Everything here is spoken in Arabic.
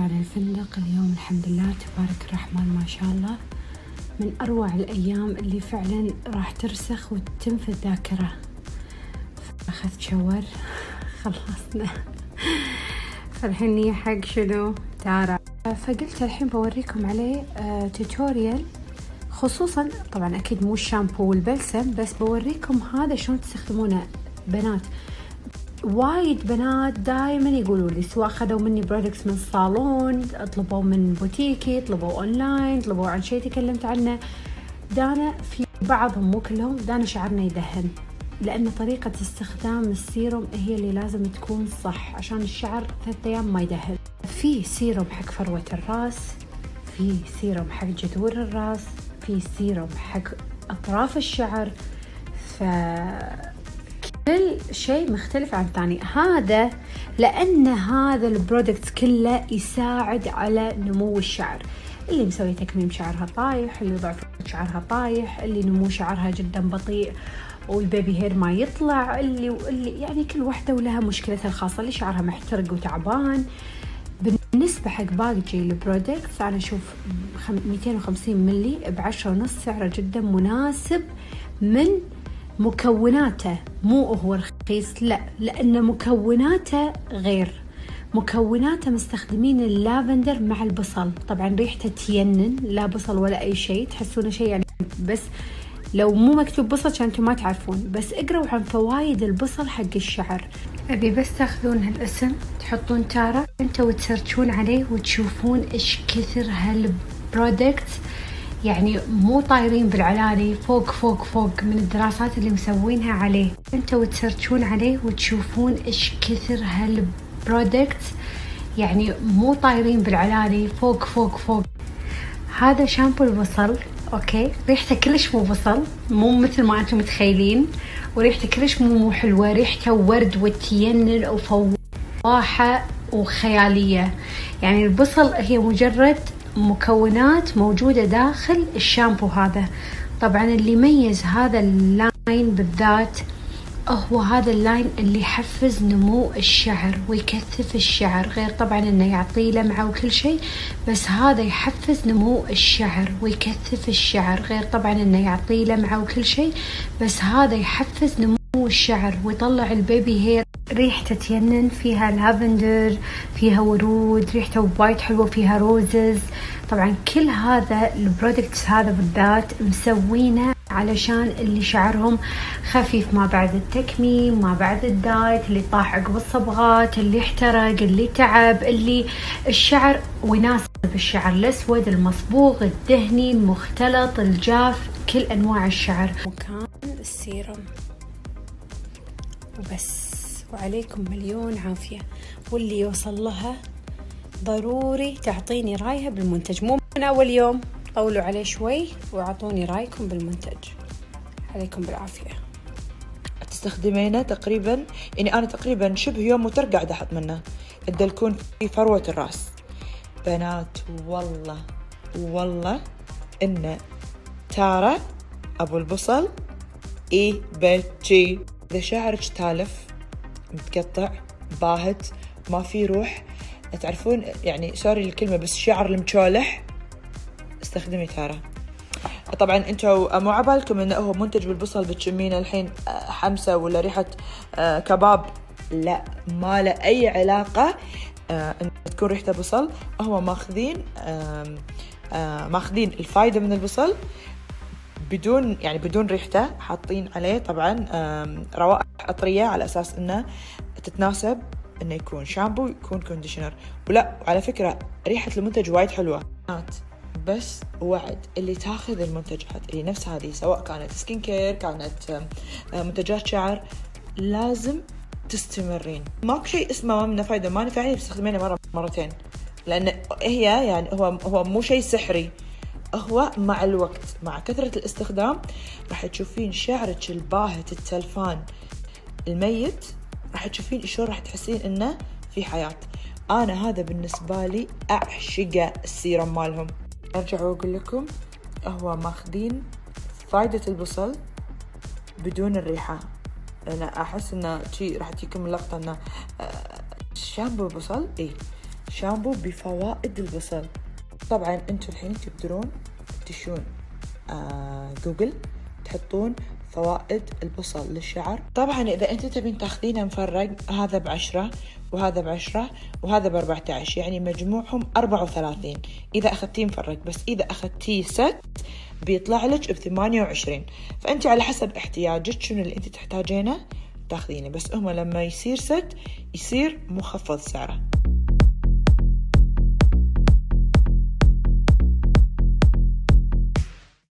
على الفندق. اليوم الحمد لله تبارك الرحمن ما شاء الله. من أروع الأيام اللي فعلا راح ترسخ وتتم في الذاكرة. أخذت شاور. خلصنا. فالحين حق شنو؟ تارا فقلت الحين بوريكم عليه آه توتوريال خصوصا طبعا أكيد مو الشامبو والبلسم بس بوريكم هذا شلون تستخدمونه بنات. وايد بنات دائما يقولوا لي سواء خذوا مني products من الصالون طلبوا من بوتيكي طلبوا اونلاين طلبوا عن شيء تكلمت عنه. دانا في بعضهم مو كلهم دانا شعرنا يدهن لأن طريقة استخدام السيروم هي اللي لازم تكون صح عشان الشعر ثلاثة أيام ما يدهن. في سيروم حق فروة الرأس في سيروم حق جذور الرأس في سيروم حق أطراف الشعر. ف كل شيء مختلف عن الثاني. هذا لأن هذا ال product كله يساعد على نمو الشعر. اللي مسوي تكميم شعرها طايح اللي ضعف شعرها طايح اللي نمو شعرها جدا بطيء وال baby hair ما يطلع اللي واللي يعني كل واحدة ولها مشكلتها الخاصة اللي شعرها محترق وتعبان. بالنسبة حق باقي ال products أنا أشوف 250 ملي بعشرة ونص سعره جدا مناسب من مكوناته مو هو رخيص لا لأن مكوناته غير. مكوناته مستخدمين اللافندر مع البصل. طبعا ريحته تينن لا بصل ولا أي شيء تحسونه شيء يعني بس لو مو مكتوب بصل أنتم ما تعرفون. بس اقروا عن فوائد البصل حق الشعر. أبي بس تأخذون هالاسم تحطون تارا أنتوا وتسرشون عليه وتشوفون إيش كثر هال product. يعني مو طايرين بالعلالي فوق فوق فوق من الدراسات اللي مسوينها عليه. أنتوا وتسرشون عليه وتشوفون إيش كثر هال product يعني مو طايرين بالعلالي فوق فوق فوق. هذا شامبو البصل okay؟ ريحته كلش مو بصل مو مثل ما أنتم متخيلين. وريحته كلش مو مو حلوة ريحته ورد وتينن وفواحه وخيالية. يعني البصل هي مجرد مكونات موجودة داخل الشامبو هذا. طبعا اللي يميز هذا ال line بالذات هو هذا ال line اللي يحفز نمو الشعر ويكثف الشعر غير طبعا إنه يعطيه لمعة وكل شيء بس هذا يحفز نمو الشعر ويكثف الشعر غير طبعا إنه يعطيه لمعة وكل شيء بس هذا يحفز نمو الشعر ويطلع ال baby hair. ريحته تينن فيها لافندر فيها ورود ريحته وايد حلوة فيها roses. طبعا كل هذا ال products هذا بالذات مسوينه علشان اللي شعرهم خفيف ما بعد التكميم ما بعد ال diet اللي طاح عقب الصبغات اللي احترق اللي تعب اللي الشعر ويناسب الشعر الأسود المصبوغ الدهني المختلط الجاف كل أنواع الشعر. وكان السيرم وبس. وعليكم مليون عافية. واللي يوصل لها ضروري تعطيني رأيها بالمنتج. مو من أول يوم. طولوا عليه شوي وأعطوني رأيكم بالمنتج. عليكم بالعافية. تستخدمينه تقريبا يعني أنا تقريبا شبه يوم وتر قاعدة أحط منه. تدلكون في فروة الرأس. بنات والله والله إن تارا أبو البصل إي بتشي إذا شعرك تالف متقطع باهت ما في روح تعرفون يعني سوري الكلمة بس شعر المشولح استخدمي تارا طبعا أنتوا مو عبالكم إنه هو منتج بالبصل بتشمينه الحين حمسة ولا ريحة كباب؟ لا ما له أي علاقة إن تكون ريحته بصل. هو ماخذين ماخذين الفايدة من البصل بدون يعني بدون ريحته حاطين عليه طبعا روائح عطرية على أساس إنه تتناسب إنه يكون شامبو يكون conditioner ولا وعلى فكرة ريحة المنتج وايد حلوة. بس وعد اللي تاخذ المنتجات اللي نفس هذه سواء كانت skin care كانت منتجات شعر لازم تستمرين. ماكو شيء اسمه ما منه فايدة ما نفعني تستخدمينه مرة مرتين. لأن هي يعني هو هو مو شيء سحري. هو مع الوقت مع كثرة الاستخدام راح تشوفين شعرك الباهت التلفان الميت راح تشوفين شلون راح تحسين إنه في حياة. أنا هذا بالنسبة لي اعشقه السيرم مالهم. أرجع وأقول لكم هو ماخذين فايدة البصل بدون الريحة. أنا أحس إنه شي راح تجيكم اللقطة إنه شامبو بصل؟ اي شامبو بفوائد البصل. طبعا أنتم الحين تقدرون تدشون آه جوجل تحطون فوائد البصل للشعر. طبعا إذا أنت تبين تاخذينه مفرق هذا بعشرة وهذا بعشرة وهذا بأربعة عشر يعني مجموعهم أربعة وثلاثين. إذا أخذتيه مفرق بس إذا أخذتيه ست بيطلع لك بثمانية وعشرين. فأنت على حسب احتياجك شنو اللي أنت تحتاجينه تاخذينه بس هم لما يصير ست يصير مخفض سعره.